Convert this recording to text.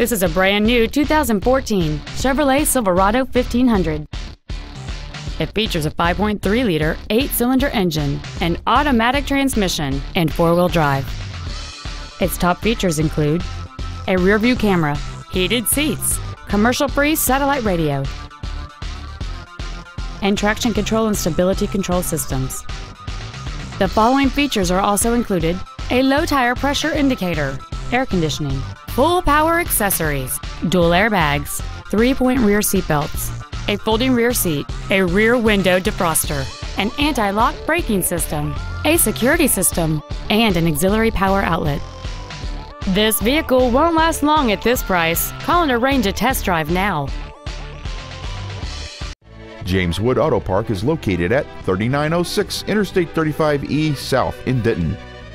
This is a brand new 2014 Chevrolet Silverado 1500. It features a 5.3 liter, 8 cylinder engine, an automatic transmission, and four wheel drive. Its top features include a rear view camera, heated seats, commercial free satellite radio, and traction control and stability control systems. The following features are also included a low tire pressure indicator, air conditioning, full power accessories, dual airbags, three point rear seat belts, a folding rear seat, a rear window defroster, an anti lock braking system, a security system, and an auxiliary power outlet. This vehicle won't last long at this price. Call and arrange a test drive now. James Wood Auto Park is located at 3906 Interstate 35E South in Denton.